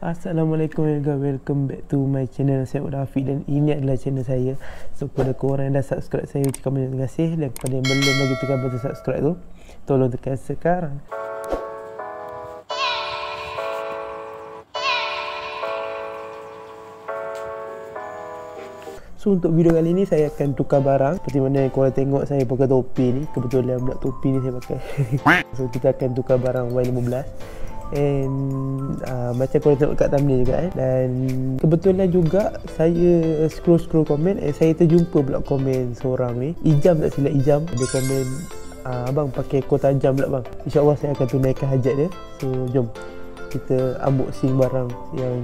Assalamualaikum warahmatullahi welcome back to my channel. Saya Uda Afiq dan ini adalah channel saya. So kepada korang yang dah subscribe saya ucapkan banyak terima kasih. Dan kepada yang belum lagi tekan button subscribe tu tolong tekan sekarang. So untuk video kali ni saya akan tukar barang. Seperti mana yang korang tengok saya pakai topi ni. Kebetulan pula topi ni saya pakai. So kita akan tukar barang Y15 And uh, macam korang tengok kat thumbnail juga eh. Dan kebetulan juga saya scroll-scroll komen And saya terjumpa pula komen seorang ni. Ijam tak silap Ijam? Dia komen uh, Abang pakai ekor tajam pula bang. InsyaAllah saya akan tunaikan hajat dia. So jom Kita unboxing barang yang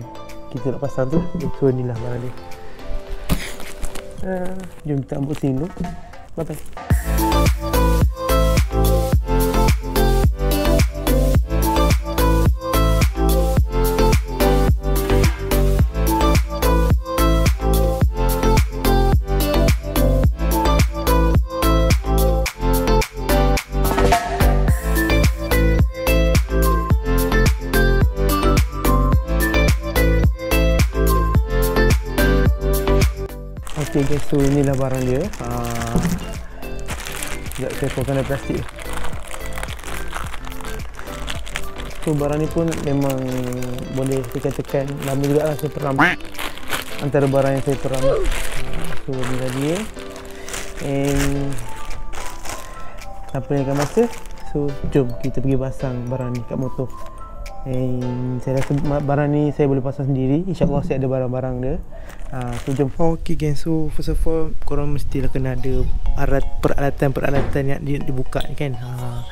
kita nak pasang tu. So inilah barang dia. Uh, Jom kita unboxing dulu Bye bye Okay guys, so inilah barang dia. Uh, Sekejap saya dari plastik. So barang ni pun memang boleh tekan-tekan Lama juga lah saya peram Antara barang yang saya peram uh, So ni tadi. And Tanpa lengkap masa? So jom kita pergi pasang barang ni kat motor And saya rasa barang ni saya boleh pasang sendiri. InsyaAllah saya ada barang-barang dia. Uh, So jom Okay gang so first of all Korang mestilah kena ada alat, Peralatan-peralatan yang dibuka kan? Uh,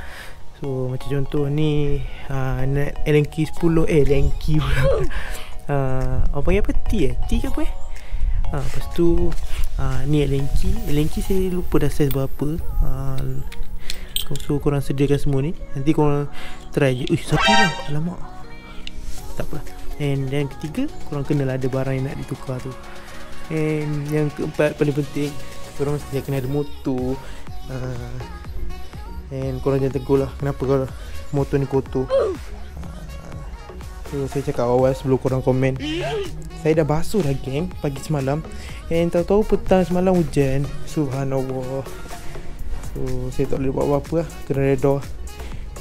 So macam contoh ni uh, LNK 10 Eh LNK pula. Uh, panggil apa? T eh? T ke apa eh? Uh, lepas tu uh, Ni LNK LNK saya lupa dah size berapa. Uh, So korang sediakan semua ni. Nanti korang try je. Uish satu lah Alamak. Tak apa And yang ketiga Korang kena ada barang yang nak ditukar tu. And yang keempat paling penting Korang mesti kena ada motor. Uh, And korang jangan tegur lah. Kenapa kalau motor ni kotor? Uh, So saya cakap awal sebelum korang komen. Saya dah basuh dah geng Pagi semalam. And tahu-tahu petang semalam hujan. Subhanallah So saya tak boleh buat apa-apa lah. Kena redor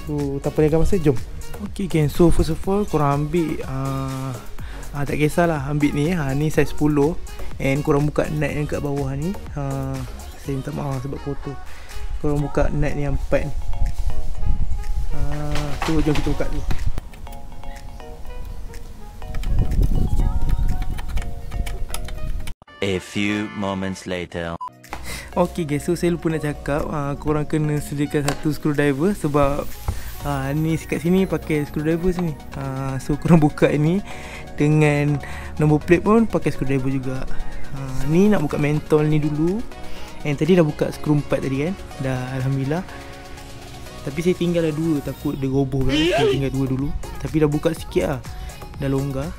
So tak apa lagi masa jom. Okay gang So first of all korang ambil uh, uh, Tak kisahlah. Ambil ni uh, Ni size 10 And korang buka nut yang kat bawah ni. Uh, Saya minta maaf sebab kotor. Korang buka nut yang 4 ni uh, So jom kita buka dulu A few moments later. Okay guys, so saya lupa nak cakap uh, Korang kena sediakan satu screwdriver Sebab uh, ni kat sini pakai screwdriver sini. Uh, So korang buka ni Dengan nombor plate pun pakai screwdriver juga. Uh, Ni nak buka mentol ni dulu. And tadi dah buka skru 4 tadi kan? Dah Alhamdulillah. Tapi saya tinggal dah dua Takut dia roboh kan? Saya tinggal dua dulu. Tapi dah buka sikit lah. Dah longgar.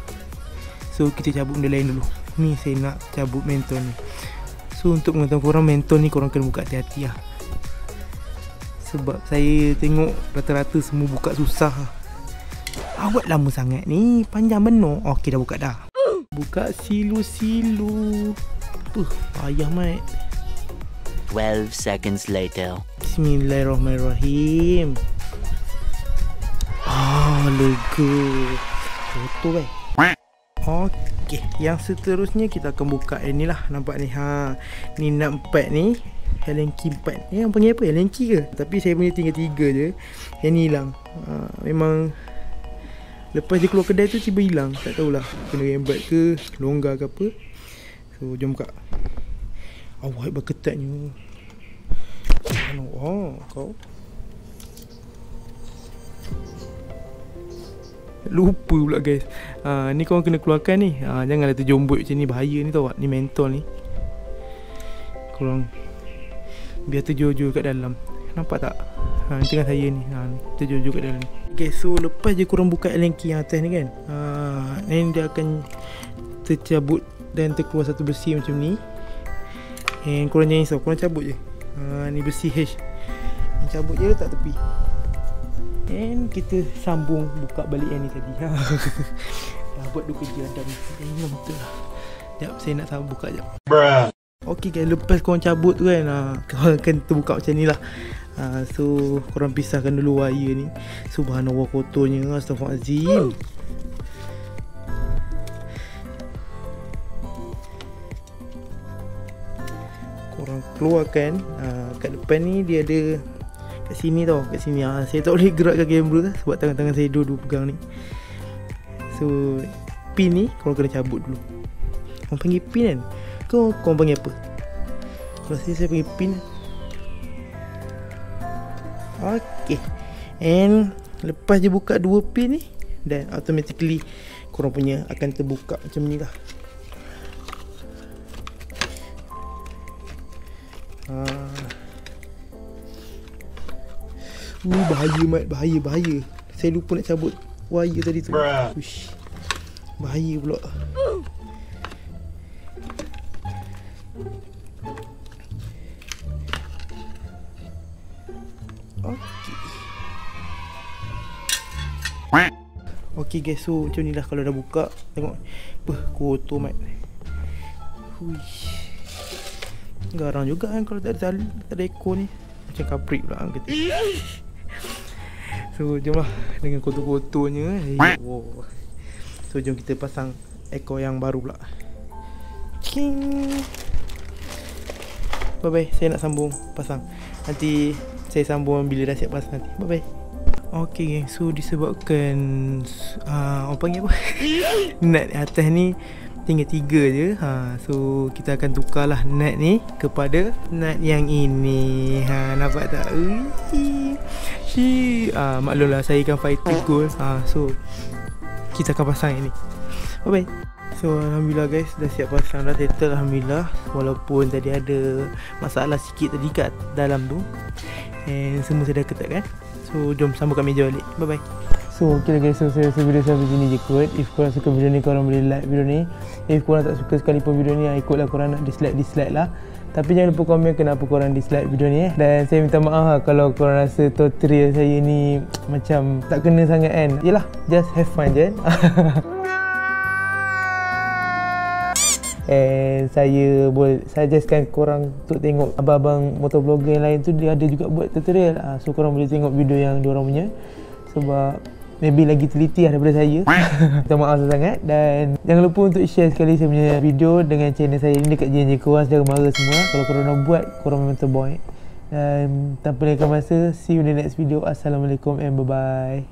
So kita cabut benda lain dulu. Ni saya nak cabut mentol ni So untuk pengetahuan korang mentol ni korang kena buka hati-hati lah. Sebab saya tengok rata-rata semua buka susah. Lah Awak lama sangat ni Panjang benar Okey dah buka dah. Buka silu-silu. Apa payah mat. 12 seconds later. Bismillahirrahmanirrahim. Ah lega. Foto eh. Okey, yang seterusnya kita akan buka yang ni lah. Nampak ni? Ha. Ni nak empat ni. Allen key 4 Ni yang panggil apa? Allen key ke? Tapi saya punya tinggal tiga je. Yang ni hilang. Ha, Memang Lepas dia keluar kedai tu tiba hilang. Tak tahulah Kena rembat ke Longgar ke apa. So jom buka. Allah hebat ketatnya. Oh kau Lupa pula guys. Uh, Ni korang kena keluarkan ni. Uh, Janganlah terjombot macam ni. Bahaya ni tau Ni mentol ni. Korang Biar terjojol kat dalam. Nampak tak? Ha, Ni tengah saya ni. Ha, Terjojol kat dalam Okay so lepas je korang buka LNK yang atas ni kan? Uh, Then dia akan Tercabut Dan terkeluar satu besi macam ni. And korang jangan risau. Korang cabut je. Uh, Ni besi H Cabut je letak tepi And kita sambung buka balik yang ni tadi. Ha. dah buat dua kerja dan memang betul lah. Sekejap saya nak sama buka sekejap Bruh. Okey guys, lepas korang cabut tu kan uh, Korang akan terbuka macam ni lah. Uh, So, korang pisahkan dulu wire ni. Subhanallah kotornya. Astaghfirullahaladzim. Korang keluarkan uh, Kat depan ni dia ada Kat sini tau, kat sini. Uh, Saya tak boleh gerakkan kamera Sebab tangan-tangan saya dua-dua pegang ni. So, pin ni korang kena cabut dulu. Korang panggil pin kan? Kau korang panggil apa? Kalau saya, saya panggil pin. Okay And Lepas je buka dua pin ni Dan automatically Korang punya akan terbuka macam ni lah. Ah. Uh, bahaya mat, bahaya, bahaya. Saya lupa nak cabut wire tadi tu. Uish. Bahaya pula. Okey. Okey guys, so macam ni lah kalau dah buka Tengok Beh, kotor mat Huish Garang juga kan kalau tak ada, tak ada ekor ni Macam kaprik pula kan kata So jom lah Dengan kotor-kotornya hey, wow. So jom kita pasang ekor yang baru pula. King Bye bye Saya nak sambung pasang. Nanti saya sambung bila dah siap pasang nanti. Bye bye Okay geng. So disebabkan uh, Orang panggil apa? Nut atas ni Tinggal tiga je. Ha, So kita akan tukar lah Nut ni Kepada Nut yang ini. Ha, Nampak tak? Ui. Shi. Ah, Maklumlah Saya akan fighter goal ha, So Kita akan pasang yang ni Bye bye So Alhamdulillah guys Dah siap pasang Dah settle Alhamdulillah. Walaupun tadi ada Masalah sikit tadi kat dalam tu. And semua saya dah ketatkan So jom sambung kat meja balik. Bye bye So okay lah guys So saya rasa video sampai sini je kot. If korang suka video ni Korang boleh like video ni. If korang tak suka sekalipun video ni Ikutlah korang nak dislike-dislike lah tapi jangan lupa komen kenapa korang dislike video ni eh. Dan saya minta maaf lah kalau korang rasa tutorial saya ni Macam tak kena sangat kan. Yelah just have fun je kan And saya boleh suggestkan korang untuk tengok abang-abang motovlogger yang lain tu dia ada juga buat tutorial. Uh, so korang boleh tengok video yang diorang punya. Sebab maybe lagi teliti lah daripada saya. Minta maaf sangat dan jangan lupa untuk share sekali saya punya video dengan channel saya ni dekat JNJ Korang Saudara Mara semua. Kalau korang nak buat, korang memang terbaik. Dan tanpa lengkap masa, see you in the next video. Assalamualaikum and bye-bye.